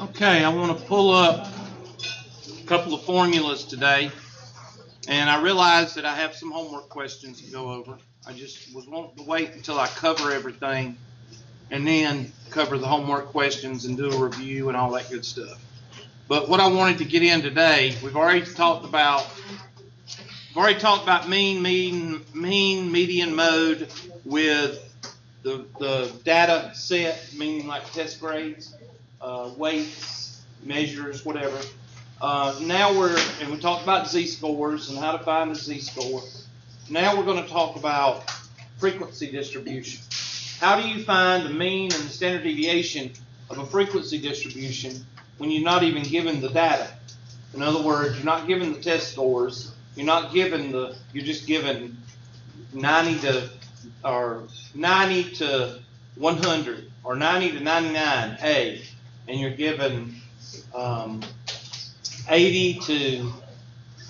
Okay, I want to pull up a couple of formulas today. And I realize that I have some homework questions to go over. I just was wanting to wait until I cover everything and then cover the homework questions and do a review and all that good stuff. But what I wanted to get in today, we've already talked about, we've already talked about mean, mean, mean, median, mode with the, the data set, meaning like test grades, uh, weights, measures, whatever. Uh, now we're, and we talked about z-scores and how to find the z-score. Now we're going to talk about frequency distribution. How do you find the mean and the standard deviation of a frequency distribution when you're not even given the data? In other words, you're not given the test scores. You're not given the, you're just given 90 to, or 90 to 100, or 90 to 99, A, and you're given um, 80 to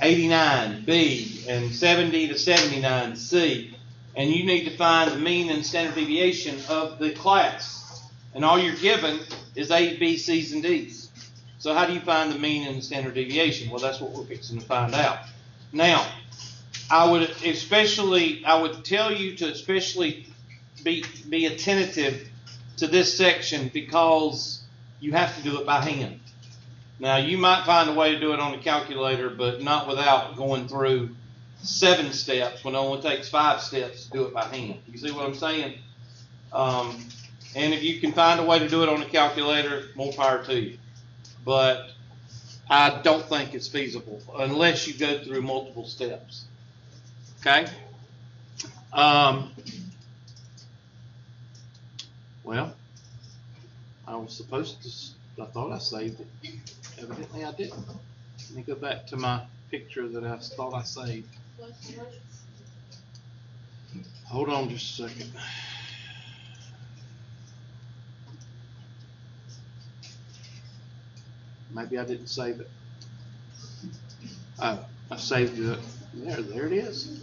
89, B, and 70 to 79, C. And you need to find the mean and standard deviation of the class. And all you're given is A, B, C's, and D's. So how do you find the mean and the standard deviation? Well, that's what we're fixing to find out. Now, I would especially, I would tell you to especially be, be attentive to this section because you have to do it by hand. Now, you might find a way to do it on a calculator, but not without going through seven steps when it only takes five steps to do it by hand. You see what I'm saying? Um, and if you can find a way to do it on a calculator, more power to you. But I don't think it's feasible unless you go through multiple steps. Okay? Um, well, I was supposed to, I thought I saved it. Evidently I didn't. Let me go back to my picture that I thought I saved. Hold on just a second. Maybe I didn't save it. Oh, I saved it. There, there it is.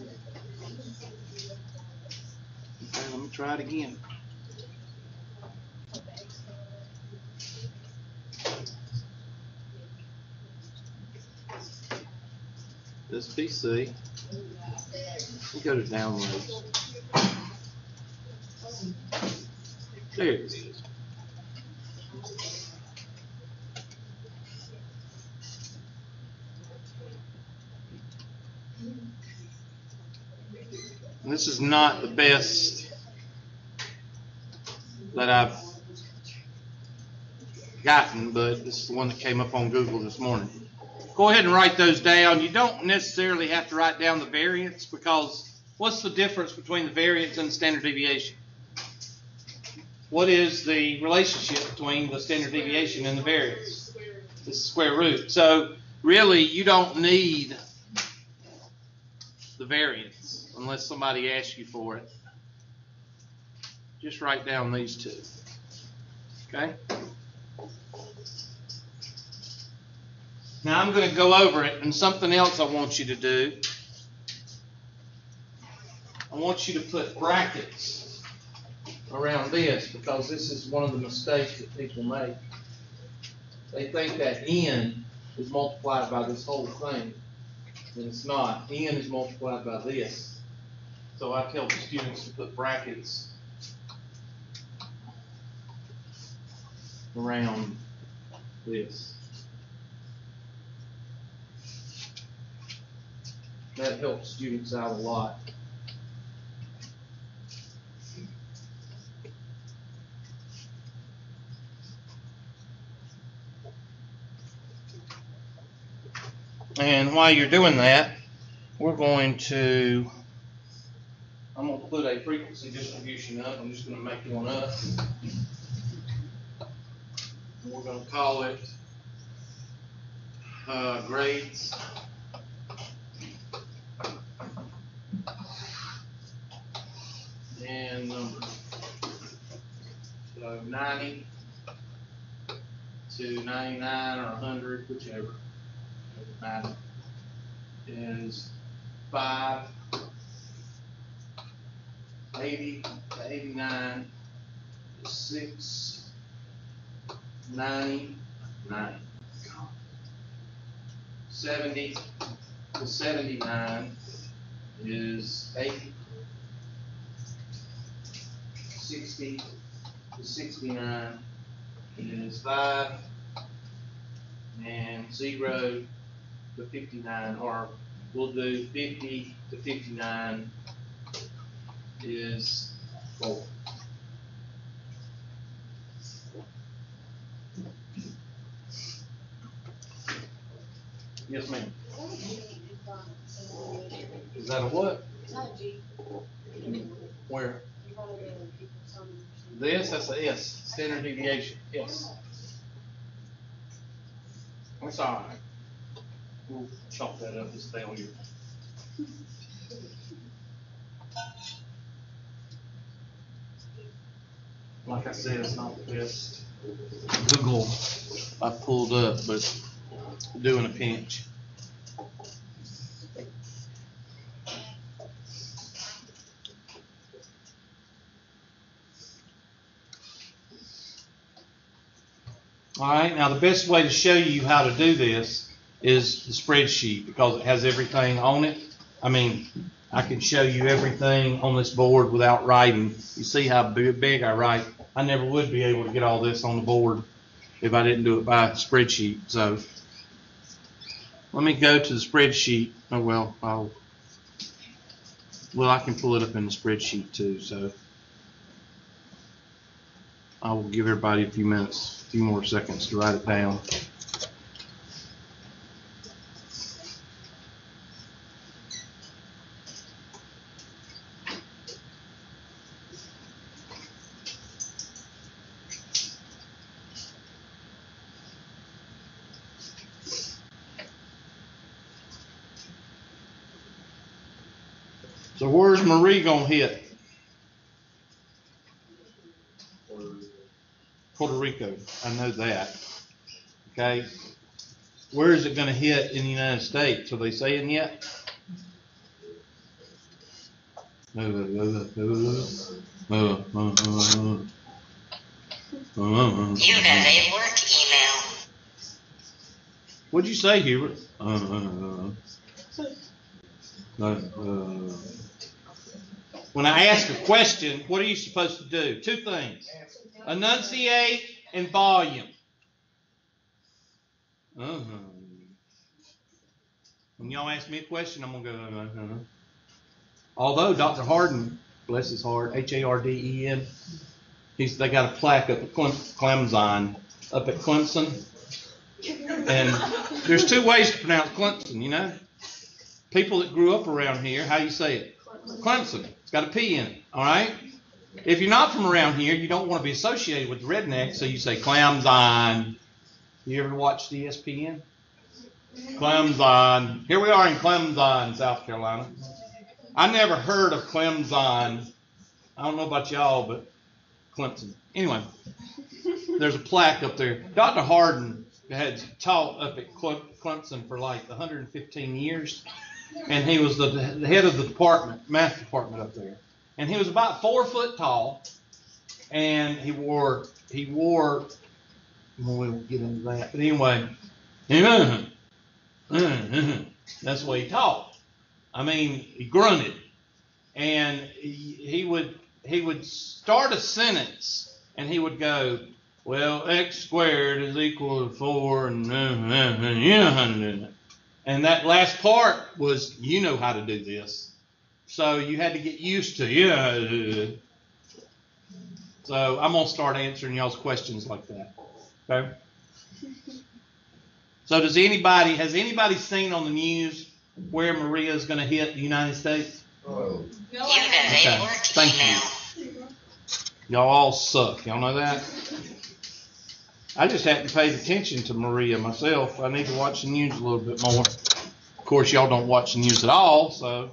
Okay, let me try it again. This PC. We go to downloads. There it is. This is not the best that I've gotten, but this is the one that came up on Google this morning. Go ahead and write those down. You don't necessarily have to write down the variance because what's the difference between the variance and the standard deviation? What is the relationship between the standard deviation and the variance? The square root. So really, you don't need the variance unless somebody asks you for it. Just write down these two. Okay? Now I'm going to go over it, and something else I want you to do. I want you to put brackets around this because this is one of the mistakes that people make. They think that n is multiplied by this whole thing, and it's not. n is multiplied by this. So I tell the students to put brackets around this. That helps students out a lot. And while you're doing that, we're going to, I'm gonna put a frequency distribution up, I'm just gonna make one up. We're gonna call it, uh, grades. And numbers. So ninety to ninety-nine or hundred, whichever. doesn't matter, Is five. Eighty to eighty-nine is six. Ninety-nine. Seventy to seventy-nine is eight. Sixty to sixty-nine is five. And zero to fifty-nine, or we'll do fifty to fifty-nine is four. Yes, ma'am. Is that a what? Where? This, that's a S, standard deviation, yes. That's all right. We'll chalk that up and failure. Like I said, it's not the best Google I pulled up, but doing a pinch. All right, now the best way to show you how to do this is the spreadsheet because it has everything on it. I mean, I can show you everything on this board without writing. You see how big, I write. I never would be able to get all this on the board if I didn't do it by spreadsheet. So let me go to the spreadsheet. Oh, well, I'll, well, I can pull it up in the spreadsheet too, so. I will give everybody a few minutes, a few more seconds to write it down. So Maria gonna hit? Puerto Rico, I know that. Okay? Where is it gonna hit in the United States? Are they saying yet? Uh, uh, uh, uh, uh, uh, uh. A work email. What'd you say, Hubert? Uh, uh, uh, uh, uh. When I ask a question, what are you supposed to do? Two things. Enunciate and volume. Uh-huh. When y'all ask me a question, I'm gonna go, uh-huh. Although Dr. Harden, bless his heart, H-A-R-D-E-N, he's, they got a plaque up at Clem, Clemson, up at Clemson. And there's two ways to pronounce Clemson, you know? People that grew up around here, how you say it? Clemson. It's got a P in it, all right? If you're not from around here, you don't want to be associated with the rednecks, so you say Clemson. You ever watch E ESPN? Clemson. Here we are in Clemson, South Carolina. I never heard of Clemson. I don't know about y'all, but Clemson. Anyway, there's a plaque up there. Dr. Harden had taught up at Clemson for like 115 years, and he was the, the head of the department, math department up there. And he was about four foot tall, and he wore he wore. Well, we won't get into that, but anyway, that's the way he talked. I mean, he grunted, and he, he would he would start a sentence, and he would go, "Well, x squared is equal to four, and and that last part was, you know how to do this, so you had to get used to, yeah. So I'm gonna start answering y'all's questions like that. Okay. So does anybody has anybody seen on the news where Maria is going to hit the United States? Oh. You No, Okay, thank you. Y'all all suck. Y'all know that? I just hadn't paid attention to Maria myself. I need to watch the news a little bit more. Of course, y'all don't watch the news at all, so.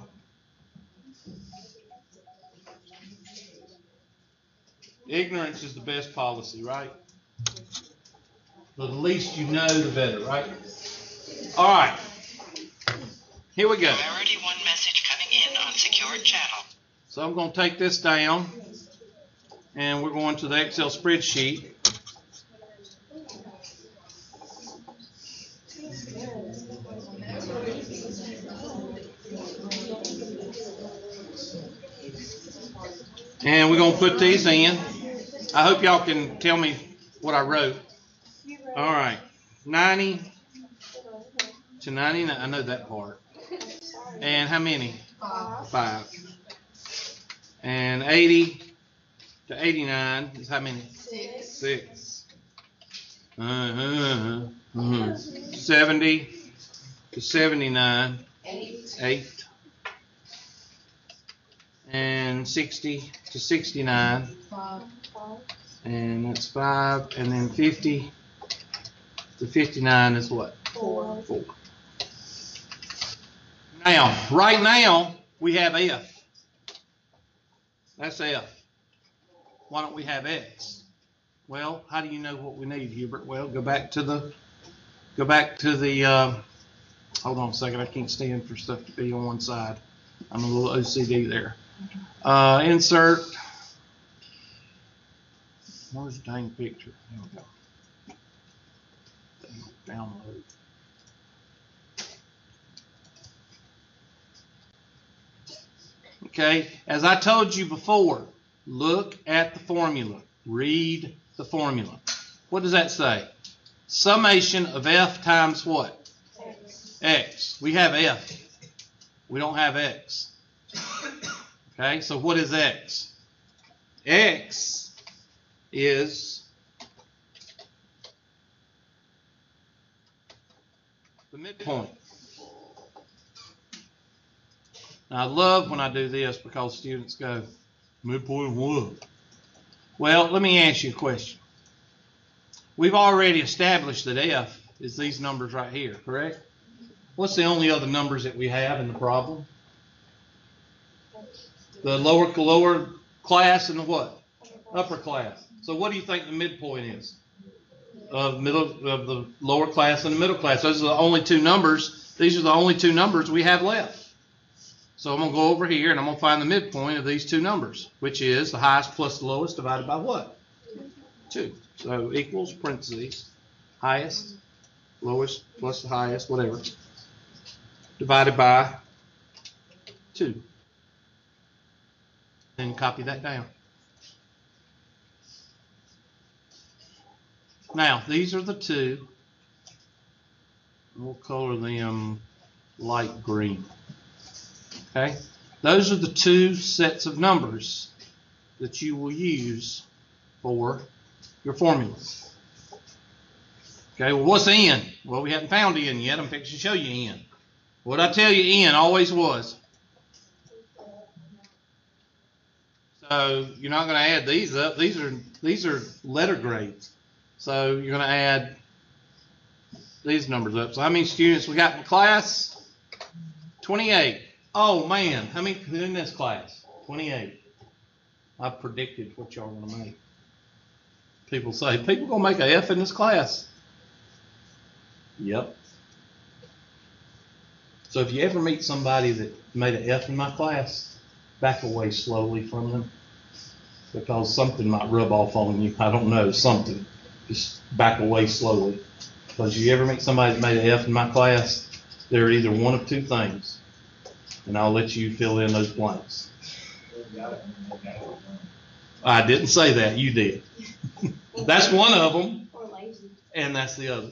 Ignorance is the best policy, right? The least you know, the better, right? All right. Here we go. Priority one message coming in on secured channel. So I'm going to take this down and we're going to the Excel spreadsheet. And we're gonna put these in. I hope y'all can tell me what I wrote. All right, ninety to ninety-nine, I know that part. And how many? Five. And eighty to eighty-nine is how many? Six. Uh-huh, uh-huh. Seventy to seventy-nine, eight. And sixty to sixty-nine, and that's five, and then fifty to fifty-nine is what? Four. Now, right now, we have F. That's F. Why don't we have X? Well, how do you know what we need, Hubert? Well, go back to the, go back to the, uh, hold on a second, I can't stand for stuff to be on one side. I'm a little OCD there. Uh, insert. Where's the dang picture? There we go. Download. Okay, as I told you before, look at the formula. Read the formula. What does that say? Summation of f times what? X. We have f. We don't have x. Okay, so what is x? x is the midpoint. Now, I love when I do this because students go, midpoint what? Well, let me ask you a question. We've already established that f is these numbers right here, correct? What's the only other numbers that we have in the problem? the lower lower class and the what upper class. So what do you think the midpoint is of middle of the lower class and the middle class? Those are the only two numbers. These are the only two numbers we have left. So I'm going to go over here and I'm going to find the midpoint of these two numbers, which is the highest plus the lowest divided by what? 2. So equals parentheses highest, lowest plus the highest, whatever, divided by 2 and copy that down. Now, these are the two. We'll color them light green. Okay? Those are the two sets of numbers that you will use for your formula. Okay, well, what's n? Well, we haven't found n yet. I'm fixing to show you n. What I tell you n always was So you're not going to add these up. These are these are letter grades. So you're going to add these numbers up. So how many students we got in class? 28. Oh man, how many in this class? 28. I predicted what y'all want to make. People say, people gonna make a F in this class. Yep. So if you ever meet somebody that made an F in my class, back away slowly from them. Because something might rub off on you. I don't know, something. Just back away slowly. Because you ever meet somebody that made an F in my class, they're either one of two things and I'll let you fill in those blanks. I didn't say that, you did. that's one of them, and that's the other.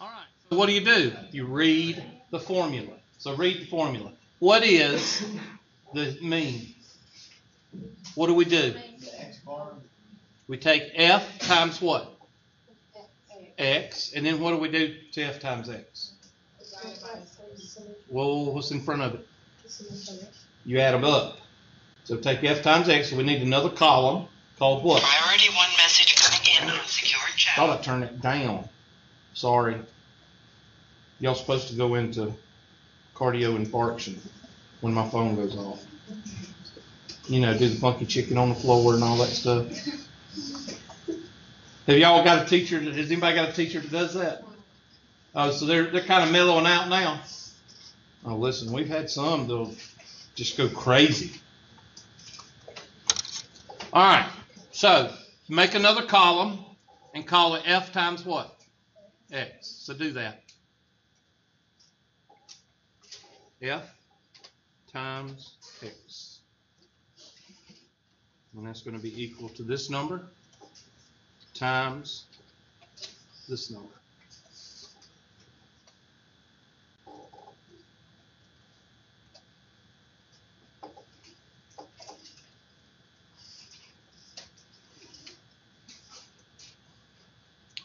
All right, so what do you do? You read the formula. So read the formula. What is the mean? What do we do? We take f times what? x, and then what do we do to f times x? Well, what's in front of it? You add them up. So take f times x, so we need another column called what? Priority one message coming in on secured Thought channel. I turned it down. Sorry. Y'all supposed to go into cardio infarction when my phone goes off. You know, do the funky chicken on the floor and all that stuff. Have y'all got a teacher? Has anybody got a teacher that does that? Oh, so they're they're kind of mellowing out now. Oh, listen, we've had some that'll just go crazy. All right, so make another column and call it f times what? X. So do that. F times. And that's gonna be equal to this number times this number.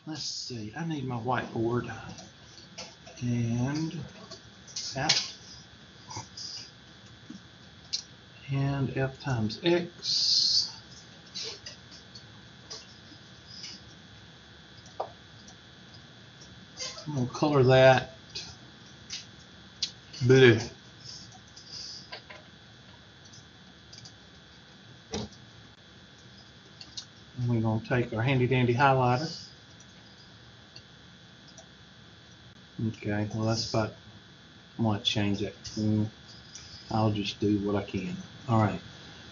Let's see, I need my whiteboard. And that. And f times x. Gonna color that blue. And we're gonna take our handy dandy highlighter. Okay, well, that's about, I'm gonna change that. Mm, I'll just do what I can. All right.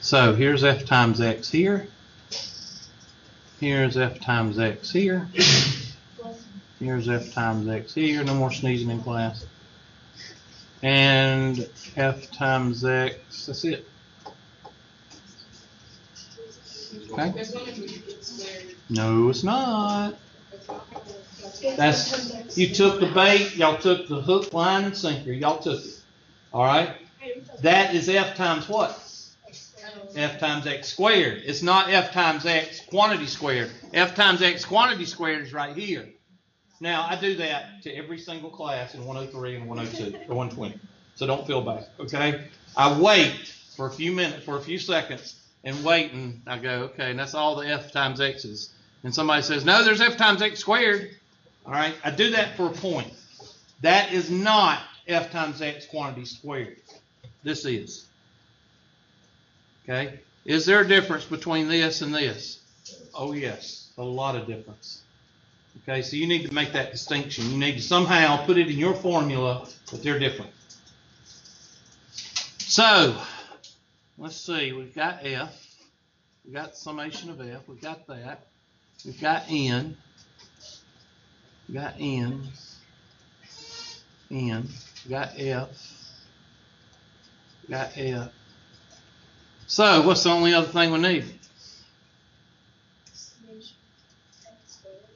So here's f times x here. Here's f times x here. Here's f times x here. No more sneezing in class. And f times x, that's it. Okay? No, it's not. That's, you took the bait, y'all took the hook, line, and sinker, y'all took it. All right? That is f times what? f times x squared. It's not f times x quantity squared. f times x quantity squared is right here. Now, I do that to every single class in 103 and 102, or 120. So don't feel bad, okay? I wait for a few minutes, for a few seconds, and wait, and I go, okay, and that's all the f times x's. And somebody says, no, there's f times x squared. All right, I do that for a point. That is not f times x quantity squared. This is. Okay? Is there a difference between this and this? Oh, yes, a lot of difference. Okay, so you need to make that distinction. You need to somehow put it in your formula that they're different. So, let's see, we've got f. We've got summation of f. We've got that. We've got n. We've got n. N. We've got f. We've got f. So, what's the only other thing we need?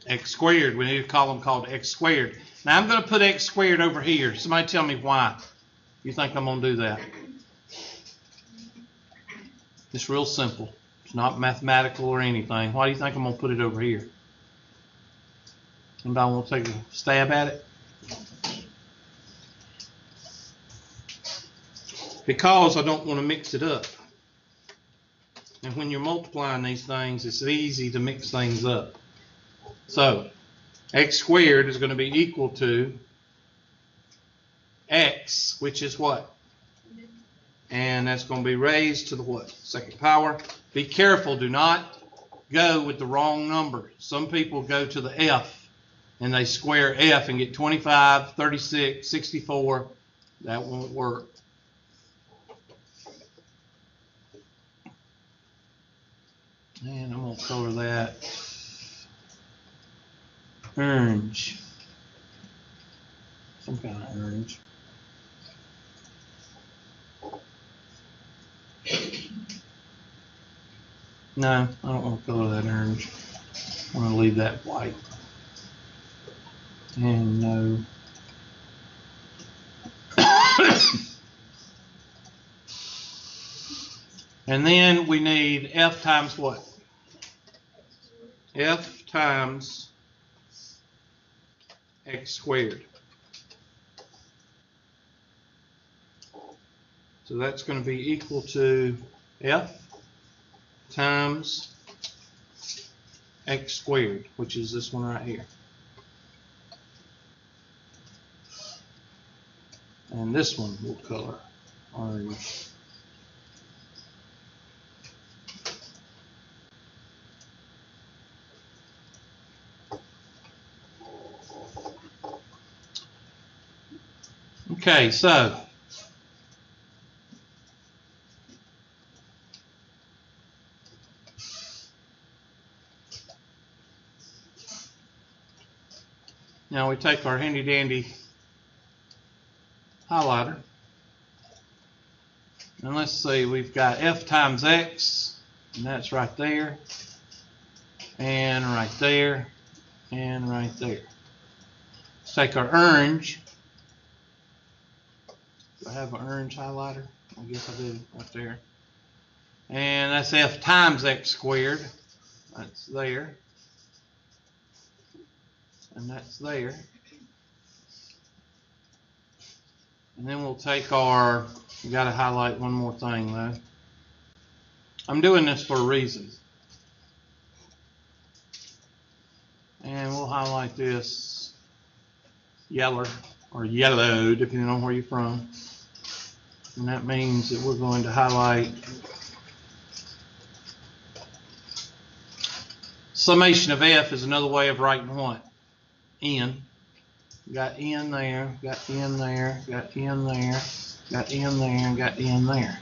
X squared. We need a column called x squared. Now, I'm going to put x squared over here. Somebody tell me why you think I'm going to do that. It's real simple. It's not mathematical or anything. Why do you think I'm going to put it over here? Anybody want to take a stab at it? Because I don't want to mix it up. And when you're multiplying these things, it's easy to mix things up. So, x squared is going to be equal to x, which is what? And that's going to be raised to the what? Second power. Be careful, do not go with the wrong number. Some people go to the f and they square f and get 25, 36, 64. That won't work. And I'm going to color that orange. Some kind of orange. No, I don't want to color that orange. I want to leave that white. And no. and then we need F times what? F times x squared. So that's going to be equal to F times x squared, which is this one right here. And this one will color orange. Okay, so now we take our handy dandy highlighter and let's see, we've got f times x and that's right there, and right there, and right there. Let's take our orange. I have an orange highlighter? I guess I do, right there. And that's f times x squared. That's there. And that's there. And then we'll take our, we gotta highlight one more thing though. I'm doing this for a reason. And we'll highlight this yeller or yellow, depending on where you're from. And that means that we're going to highlight summation of f is another way of writing what? n. Got n there, got n there, got n there, got n there, and got n there.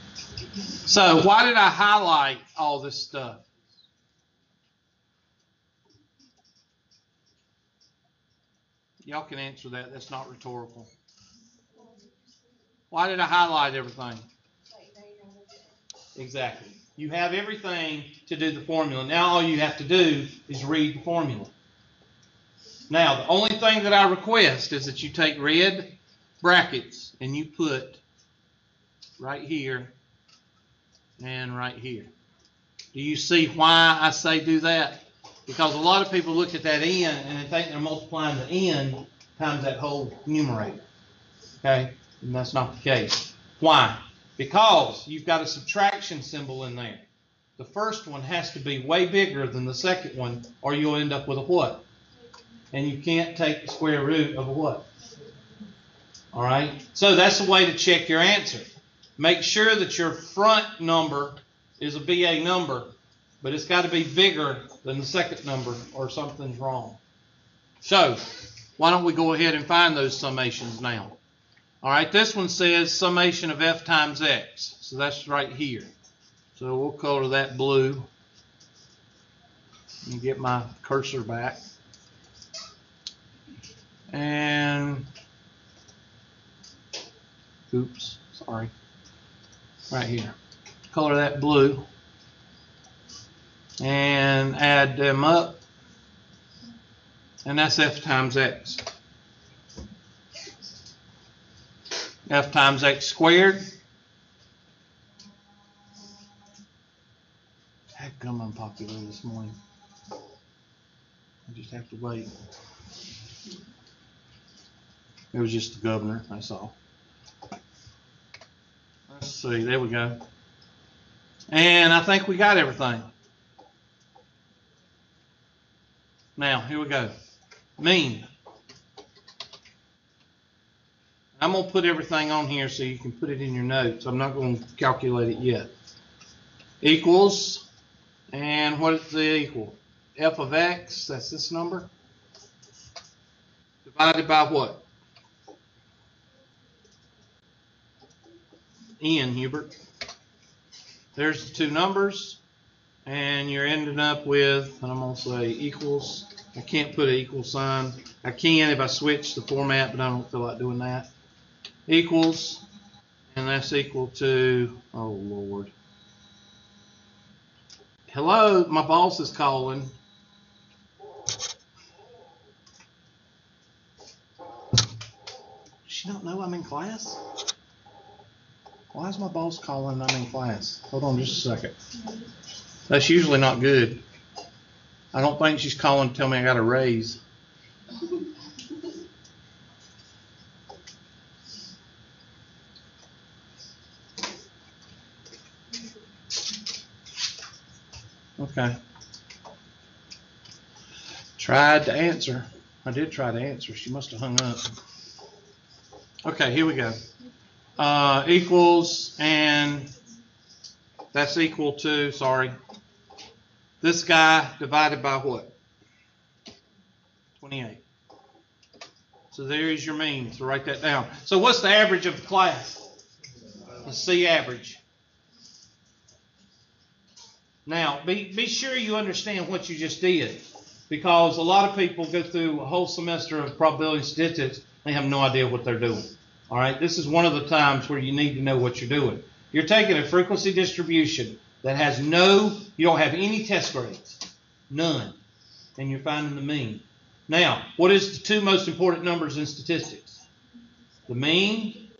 So why did I highlight all this stuff? Y'all can answer that. That's not rhetorical. Why did I highlight everything? Exactly. You have everything to do the formula. Now all you have to do is read the formula. Now, the only thing that I request is that you take red brackets and you put right here and right here. Do you see why I say do that? Because a lot of people look at that n and they think they're multiplying the n times that whole numerator. Okay? And that's not the case. Why? Because you've got a subtraction symbol in there. The first one has to be way bigger than the second one, or you'll end up with a what? And you can't take the square root of a what? All right? So that's the way to check your answer. Make sure that your front number is a BA number, but it's got to be bigger than the second number or something's wrong. So, why don't we go ahead and find those summations now? All right, this one says summation of f times x. So that's right here. So we'll color that blue. And get my cursor back. And, oops, sorry. Right here. Color that blue. And add them up. And that's f times x. f times x squared. Heck, I'm unpopular this morning. I just have to wait. It was just the governor, that's all. Let's see, there we go. And I think we got everything. Now, here we go. Mean. I'm to put everything on here so you can put it in your notes. I'm not going to calculate it yet. Equals, and what is the equal? f of x, that's this number, divided by what? n, Hubert. There's the two numbers, and you're ending up with, and I'm to say equals. I can't put an equal sign. I can if I switch the format, but I don't feel like doing that. Equals, and that's equal to, oh Lord. Hello, my boss is calling. Does she not know I'm in class? Why is my boss calling I'm in class? Hold on just a second. That's usually not good. I don't think she's calling to tell me I got a raise. Okay. Tried to answer. I did try to answer. She must have hung up. Okay, here we go. Uh, equals, and that's equal to, sorry, this guy divided by what? 28. So there is your mean. So write that down. So what's the average of the class? The C average. Now, be, be sure you understand what you just did. Because a lot of people go through a whole semester of probability statistics, they have no idea what they're doing. All right, this is one of the times where you need to know what you're doing. You're taking a frequency distribution that has no, you don't have any test grades, none, and you're finding the mean. Now, what is the two most important numbers in statistics? The mean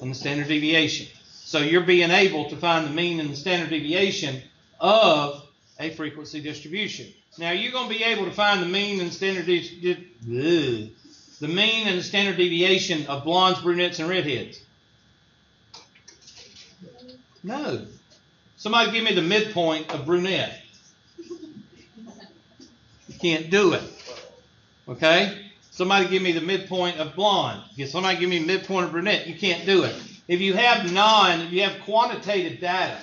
and the standard deviation. So you're being able to find the mean and the standard deviation of a frequency distribution. Now you're going to be able to find the mean and standard de- the mean and the standard deviation of blondes, brunettes, and redheads. No. Somebody give me the midpoint of brunette. You can't do it. Okay? Somebody give me the midpoint of blonde. Somebody give me midpoint of brunette. You can't do it. If you have non, if you have quantitative data,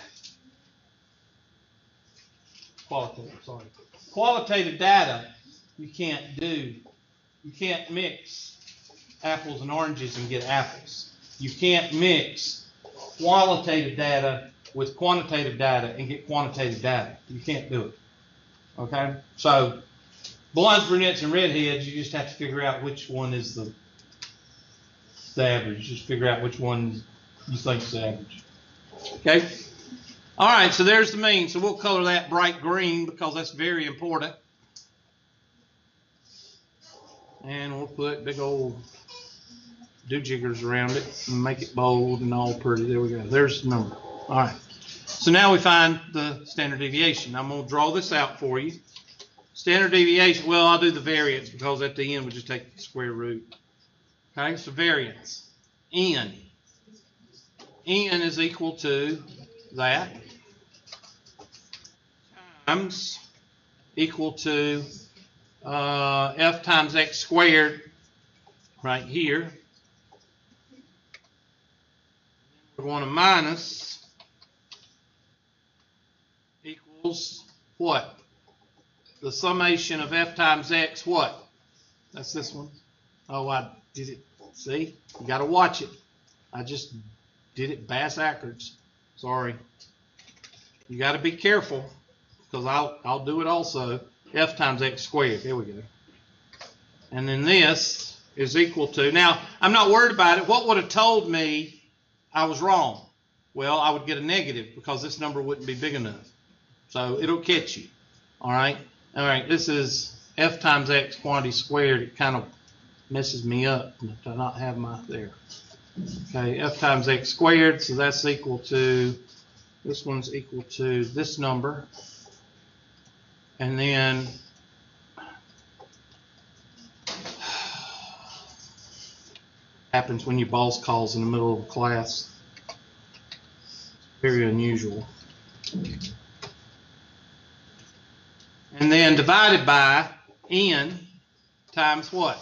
qualitative, sorry, qualitative data, you can't do. You can't mix apples and oranges and get apples. You can't mix qualitative data with quantitative data and get quantitative data. You can't do it. Okay? So, blondes, brunettes, and redheads, you just have to figure out which one is the, the average. Just figure out which one you think is the average. Okay? All right, so there's the mean. So we'll color that bright green because that's very important. And we'll put big old do-jiggers around it and make it bold and all pretty. There we go. There's the number. All right. So now we find the standard deviation. I'm going to draw this out for you. Standard deviation, well, I'll do the variance because at the end we just take the square root. Okay, so variance. N. N is equal to that times equal to uh, f times x squared right here. We're going to minus equals what? The summation of f times x what? That's this one. Oh, I did it. See? You got to watch it. I just did it bass backwards. Sorry. You got to be careful because I'll, I'll do it also. f times x squared. There we go. And then this is equal to, now I'm not worried about it. What would have told me I was wrong? Well, I would get a negative because this number wouldn't be big enough. So it'll catch you. All right. All right. This is f times x quantity squared. It kind of messes me up to not have my there. Okay. f times x squared. So that's equal to, this one's equal to this number. And then happens when your boss calls in the middle of class. Very unusual. And then divided by n times what?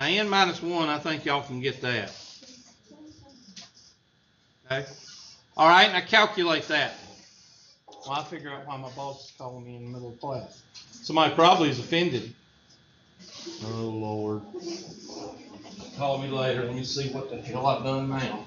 Now n minus 1, I think y'all can get that. Okay? All right, now calculate that. Well, I figure out why my boss is calling me in the middle of class. Somebody probably is offended. Oh, Lord. Call me later. Let me see what the hell I've done now.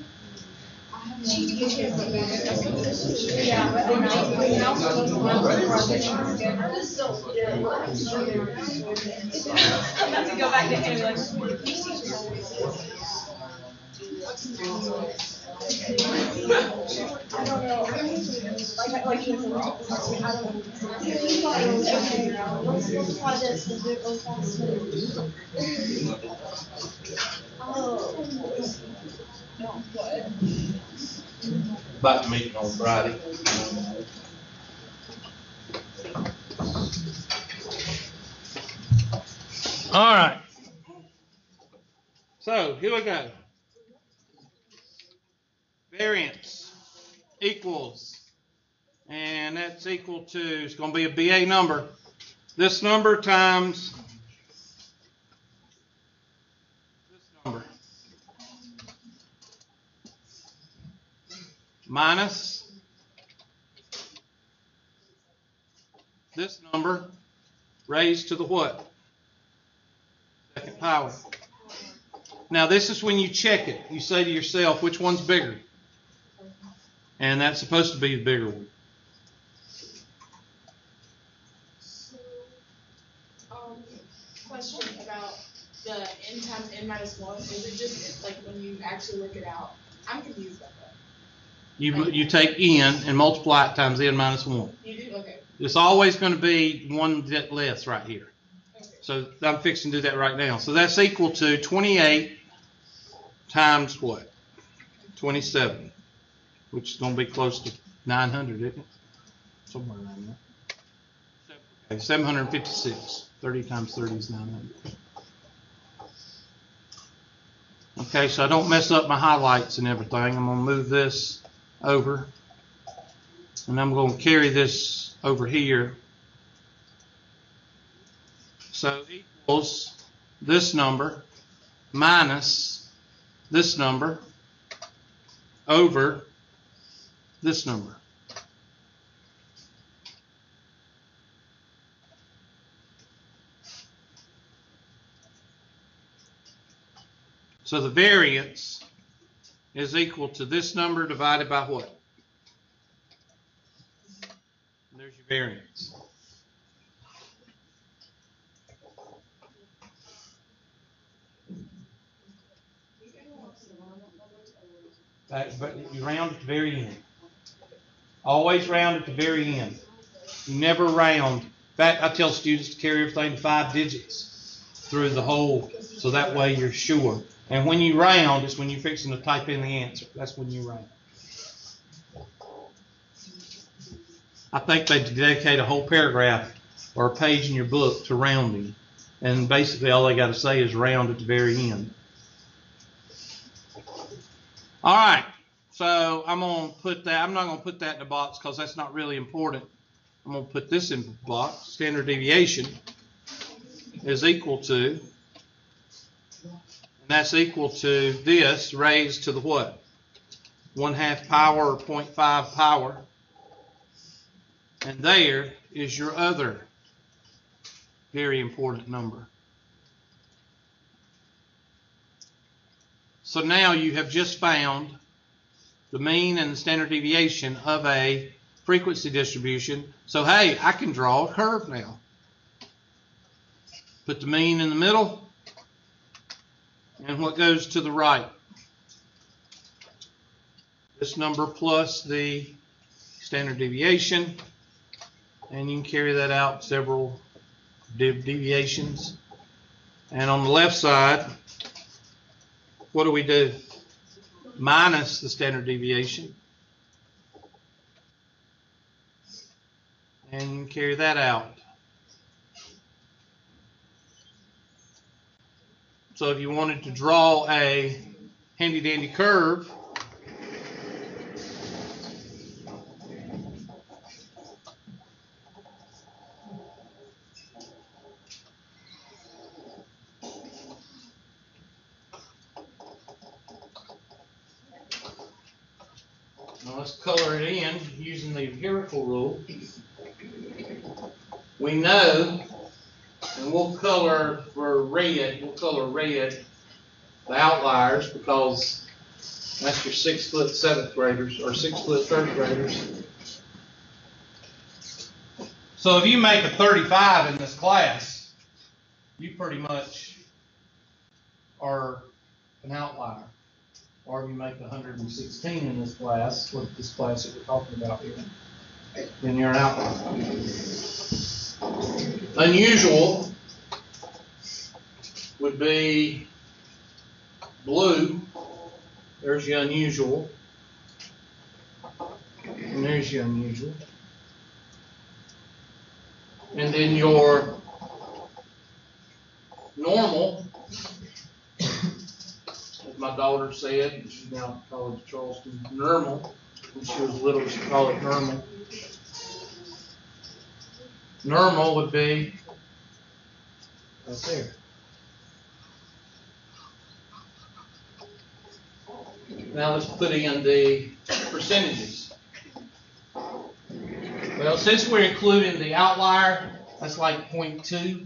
I'm about to go back to like. I don't know. Like, like, was the- I don't know. Was okay. Let's, try this and do it fast. Oh. No, what? About to meeting on Friday. All right. So here we go. Variance equals, and that's equal to, it's going to be a BA number. This number times minus this number raised to the what? second power. Now, this is when you check it. You say to yourself, which one's bigger? And that's supposed to be the bigger one. So, um, question about the n times n minus one, is it just like when you actually work it out? I'm confused about that. You, you take n and multiply it times n minus 1. You do, okay, It's always going to be one bit less right here. okay. So I'm fixing to do that right now. So that's equal to 28 times what? 27, which is going to be close to 900, isn't it? Somewhere around there. Okay, 756. 30 times 30 is 900. Okay, so I don't mess up my highlights and everything. I'm going to move this over. And I'm going to carry this over here. So equals this number minus this number over this number. So the variance is equal to this number divided by what? There's your variance. That, but you round at the very end. Always round at the very end. You never round. In fact, I tell students to carry everything five digits through the whole, so that way you're sure. And when you round, is when you're fixing to type in the answer. That's when you round. I think they dedicate a whole paragraph or a page in your book to rounding. And basically, all they got to say is round at the very end. All right. So I'm going to put that, I'm not going to put that in the box because that's not really important. I'm going to put this in box. Standard deviation is equal to, and that's equal to this raised to the what? One half power or 0.5 power. And there is your other very important number. So now you have just found the mean and the standard deviation of a frequency distribution. So hey, I can draw a curve now. Put the mean in the middle and what goes to the right. This number plus the standard deviation and you can carry that out several deviations. And on the left side, what do we do? Minus the standard deviation. And you can carry that out. So if you wanted to draw a handy dandy curve, Now let's color it in using the empirical rule. We know, and we'll color for red, the outliers because that's your sixth foot seventh graders or sixth foot third graders. So if you make a 35 in this class, you pretty much are an outlier or if you make 116 in this class, what this class that we're talking about here, then you're an outlier. Unusual would be blue. There's your unusual. And there's your unusual. And then your normal as my daughter said, she's now College Charleston, normal. When she was little, she called it normal. Normal would be right there. Now let's put in the percentages. Well, since we're including the outlier, that's like 0.2.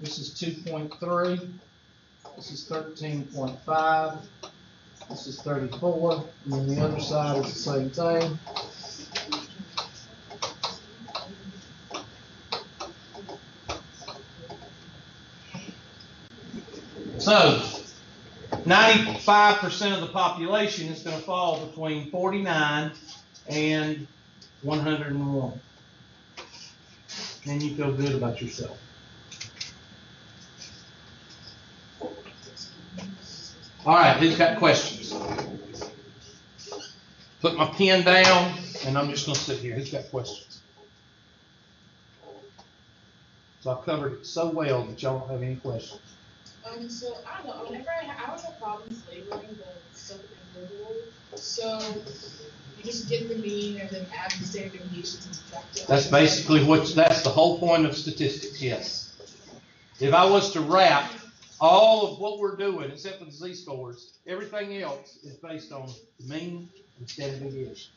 This is two point three. This is thirteen point five. This is thirty-four, and then the other side is the same thing. So, ninety-five percent of the population is gonna fall between forty-nine and one hundred and one. And you feel good about yourself. All right, who's got questions? Put my pen down, and I'm just gonna sit here. Who's got questions? So I covered it so well that y'all don't have any questions. Um, so I don't know, whenever I, I always have problems labeling the stuff individually. So you just get the mean and then add the standard deviations and subtract it. That's basically what, that's the whole point of statistics, yes. If I was to wrap all of what we're doing, except for the z-scores, everything else is based on the mean and standard deviation.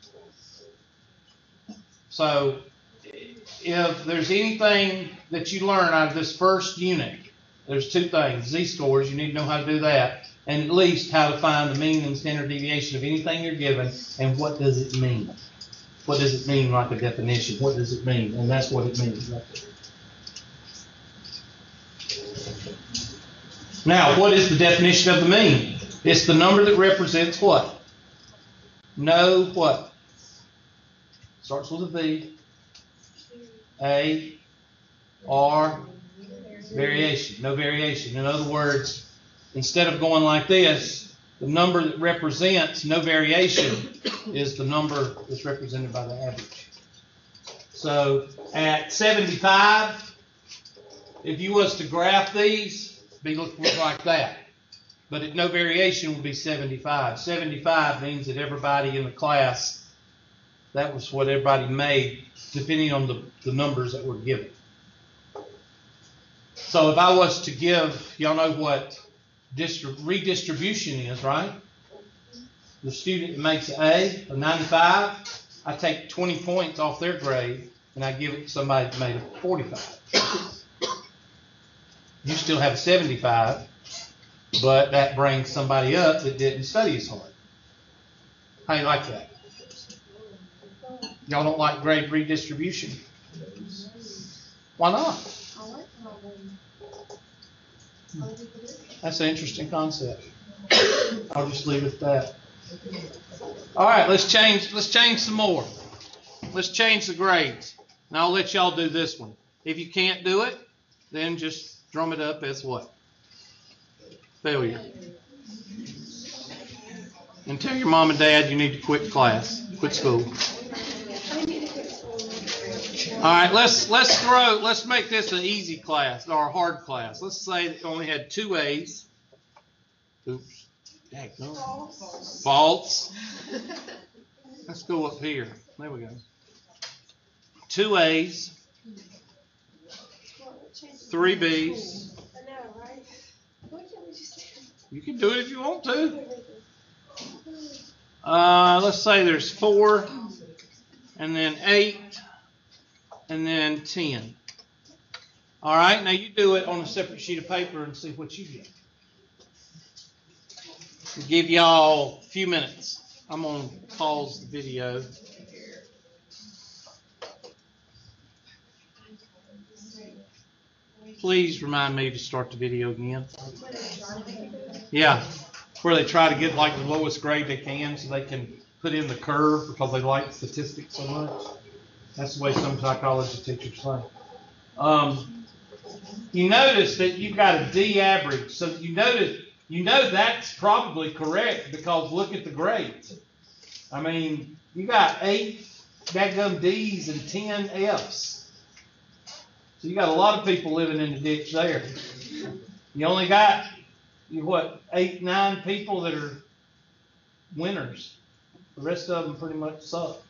So, if there's anything that you learn out of this first unit, there's two things, z-scores, you need to know how to do that, and at least how to find the mean and standard deviation of anything you're given, and what does it mean? What does it mean, like a definition? What does it mean? And that's what it means right. Now, what is the definition of the mean? It's the number that represents what? No what? Starts with a V. A. R. Variation. No variation. In other words, instead of going like this, the number that represents no variation is the number that's represented by the average. So at 75, if you was to graph these, be look, look like that. But at no variation would be 75. 75 means that everybody in the class, that was what everybody made, depending on the, the numbers that were given. So if I was to give, y'all know what distri- redistribution is, right? The student that makes an A, a 95, I take 20 points off their grade and I give it to somebody that made a 45. You still have a 75, but that brings somebody up that didn't study as hard. How you like that? Y'all don't like grade redistribution? Why not? I like my one. I like it this. That's an interesting concept. I'll just leave it at that. All right, let's change, let's change some more. Let's change the grades. Now I'll let y'all do this one. If you can't do it, then just drum it up as what? Failure. And tell your mom and dad you need to quit class, quit school. I need to quit school. All right, let's let's throw let's make this an easy class or a hard class. Let's say it only had two A's. Oops, Dadgum. False. Let's go up here. There we go. Two A's, three B's. You can do it if you want to. Uh, let's say there's four, and then eight, and then ten. All right, now you do it on a separate sheet of paper and see what you get. We'll give y'all a few minutes. I'm gonna pause the video. Please remind me to start the video again. Yeah, where they try to get like the lowest grade they can so they can put in the curve because they like statistics so much. That's the way some psychology teachers think. Um, you notice that you've got a D average, so you notice you know that's probably correct because look at the grades. I mean, you got eight dadgum D's and ten F's. So you got a lot of people living in the ditch there. You only got you what eight nine people that are winners. The rest of them pretty much suck.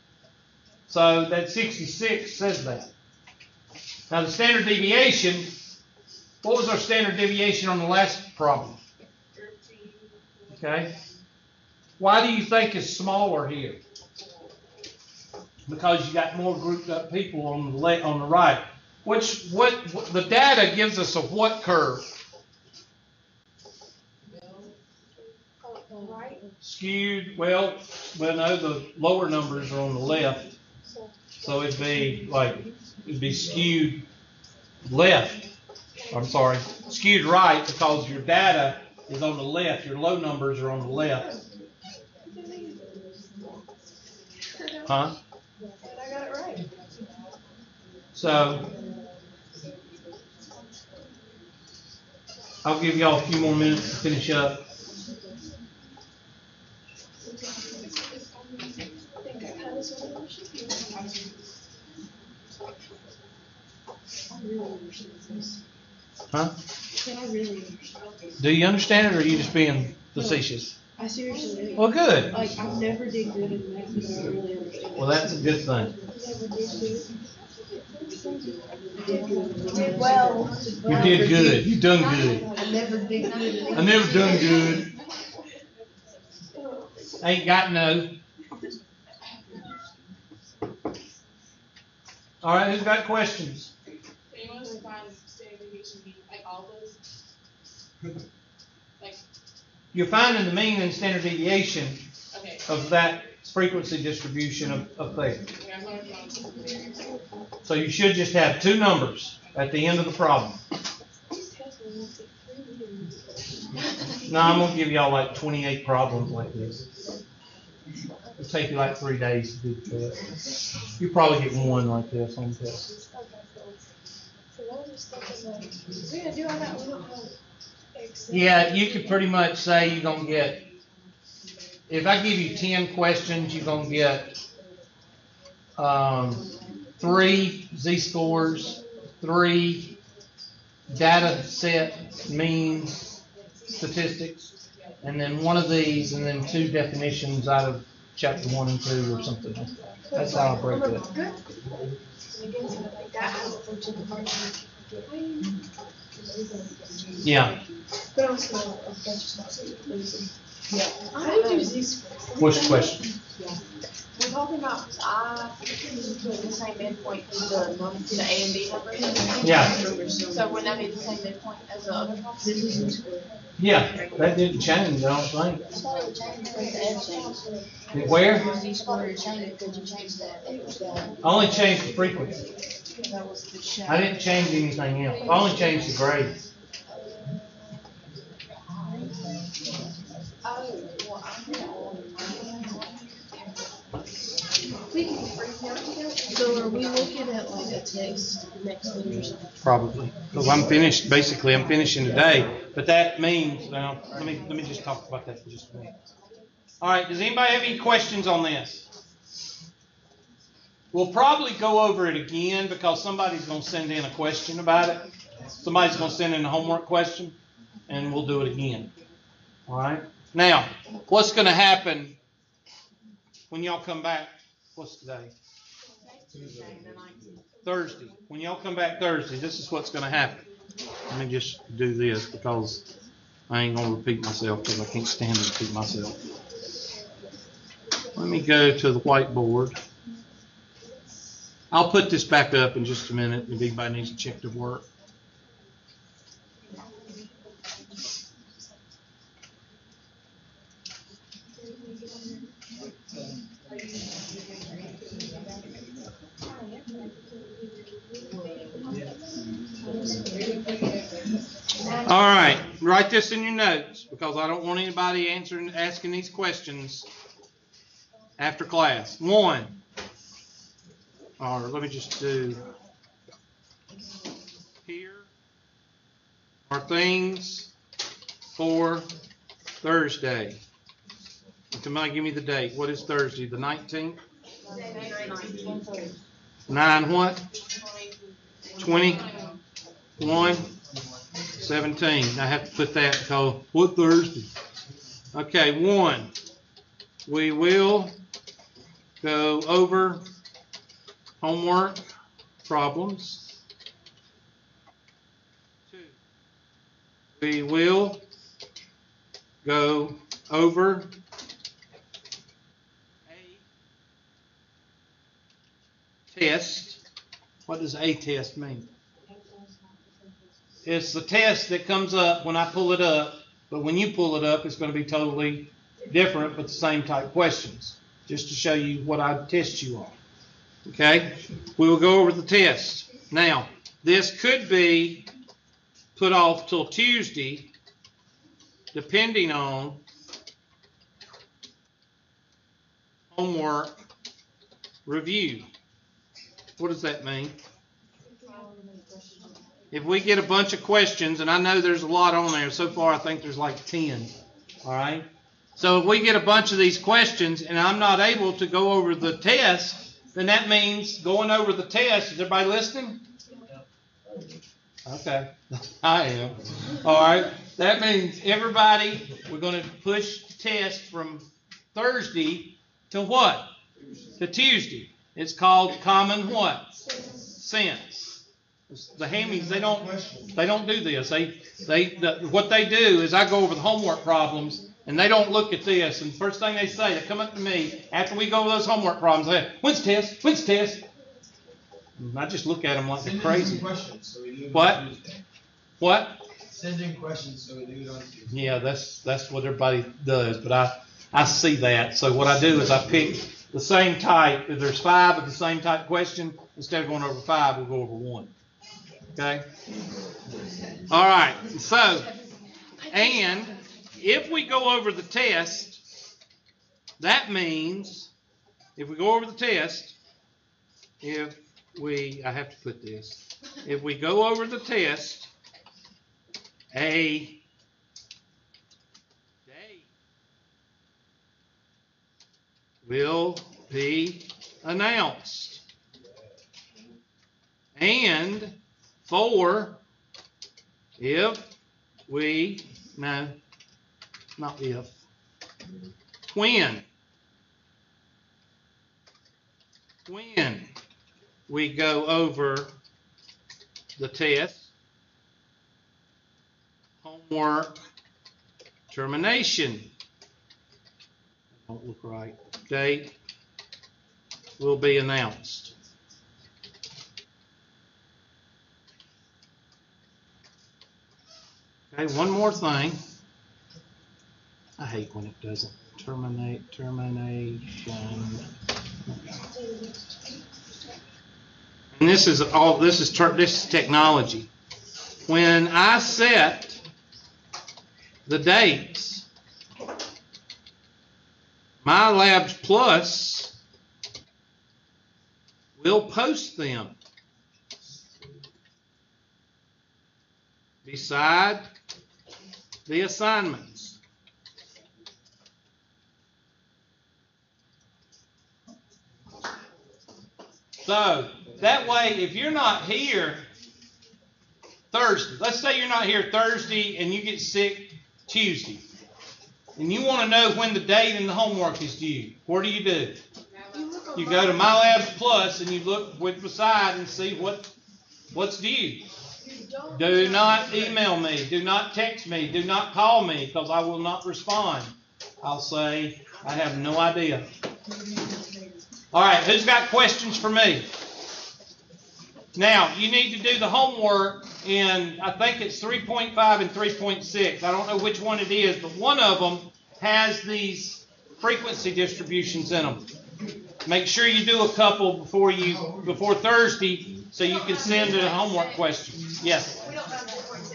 So that 66 says that. Now the standard deviation. What was our standard deviation on the last problem? Okay. Why do you think it's smaller here? Because you got more grouped up people on the left, on the right. Which, what, what- the data gives us a what curve? Skewed, well, well, no, the lower numbers are on the left. So, it'd be like, it'd be skewed left. I'm sorry, skewed right because your data is on the left. Your low numbers are on the left. Huh? and I got it right. So I'll give y'all a few more minutes to finish up. I think I had this one. I really understand this. Huh? Can I really understand? Do you understand it or are you just being facetious? I seriously do. Well, good. Like, I've never did good in math, but I really understand. Well, that's a good thing. Never did good. Did good. Did well. You did good. You done good. I never did good. I never done good. Ain't got no. All right, who's got questions? Anyone who finds standard deviation be like all those? Like, You're finding the mean and standard deviation okay, of that frequency distribution of, of theta. okay, I'm gonna find some variance. So you should just have two numbers at the end of the problem. These tests will only take three minutes. Now, I'm gonna give y'all like twenty-eight problems like this. It'll take you like three days to do the test. You probably get one like this on the test. Yeah, you could pretty much say you're gonna get, if I give you ten questions, you're gonna get, um, three Z-scores, three data set means statistics, and then one of these, and then two definitions out of chapter one and two or something like that. That's how I break it. And again, so like that has a function of part. Yeah, But also a bunch of stuff. so you lose them. Yeah. How do you do Z scores? which question? We're talking about, cause I put the same midpoint as the, num- the A and B numbers. Yeah. So wouldn't that be the same midpoint as the other ones? This is Yeah, that didn't change, I don't think. It's probably changed because the F changed. Where? Your Z square changed because you changed that. I only changed the frequency. That was the shape. I didn't change anything else. I only changed the grade. Well, I'm. So are we looking at like a text next week or something? Probably. Because I'm finished, basically, I'm finishing today, but that means, now, let me, let me just talk about that for just a minute. All right, does anybody have any questions on this? We'll probably go over it again because somebody's gonna send in a question about it. Somebody's gonna send in a homework question, and we'll do it again. All right? Now, what's gonna happen when y'all come back? What's today? Thursday. When y'all come back Thursday, this is what's gonna happen. Let me just do this because I ain't gonna repeat myself because I can't stand to repeat myself. Let me go to the whiteboard. I'll put this back up in just a minute if anybody needs to check their work. All right, write this in your notes because I don't want anybody answering, asking these questions after class. One, or let me just do here are things for Thursday. Somebody give me the date. What is Thursday? The nineteenth? Nine what? Twenty? One? Seventeen. I have to put that because what Thursday? Okay, one. We will go over homework problems. We will go over a test. What does does a test mean? It's the test that comes up when I pull it up, but when you pull it up, it's going to be totally different, but the same type questions, just to show you what I test you on. Okay? We will go over the test. Now, this could be put off till Tuesday, depending on homework review. What does that mean? If we get a bunch of questions, and I know there's a lot on there, so far I think there's like 10, all right? So if we get a bunch of these questions and I'm not able to go over the test, then that means going over the test, is everybody listening? Okay, I am. All right, that means everybody, we're going to push the test from Thursday to what? To Tuesday. It's called common what? Sense. The Hammies, they don't, they don't do this. They, they, the, what they do is I go over the homework problems and they don't look at this. And first thing they say, they come up to me after we go over those homework problems. They say, "When's the test? When's the test?" And I just look at them like they're Send crazy. questions, so What? What? Send in questions, so we do it on Tuesday. Yeah, that's that's what everybody does. But I I see that. So what I do is I pick the same type. If there's five of the same type question, instead of going over five, we'll go over one. Okay. All right. So, and if we go over the test, that means if we go over the test, if we I have to put this. If we go over the test, a day will be announced. And four, if we, no, not if, when, when we go over the test, homework termination. Don't look right. Date will be announced. Okay, one more thing. I hate when it doesn't terminate, termination. And this is all, this is, this is technology. When I set the dates, My Labs Plus will post them beside the assignments. So that way, if you're not here Thursday, let's say you're not here Thursday and you get sick Tuesday, and you want to know when the date and the homework is due, what do you do? You go to My Labs Plus and you look with beside and see what what's due. Do not email me. Do not text me. Do not call me because I will not respond. I'll say I have no idea. All right, who's got questions for me? Now, you need to do the homework in, I think it's 3.5 and 3.6. I don't know which one it is, but one of them has these frequency distributions in them. Make sure you do a couple before you, before Thursday, so you can send a homework question. Yes.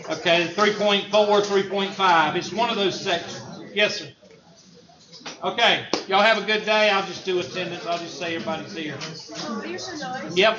Okay, 3.4, 3.5. It's one of those sections. Yes, sir. Okay, y'all have a good day. I'll just do attendance. I'll just say everybody's here. Yep.